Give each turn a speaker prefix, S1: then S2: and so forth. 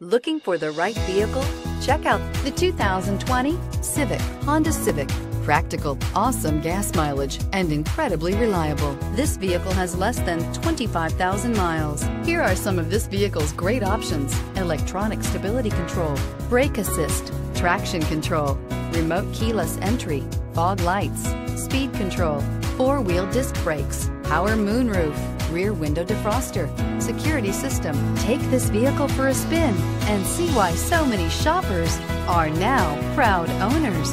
S1: Looking for the right vehicle? Check out the 2020 Civic, Honda Civic. Practical, awesome gas mileage, and incredibly reliable. This vehicle has less than 25,000 miles. Here are some of this vehicle's great options. Electronic stability control, brake assist, traction control, remote keyless entry, fog lights, speed control, four-wheel disc brakes, power moonroof, rear window defroster, security system. Take this vehicle for a spin and see why so many shoppers are now proud owners.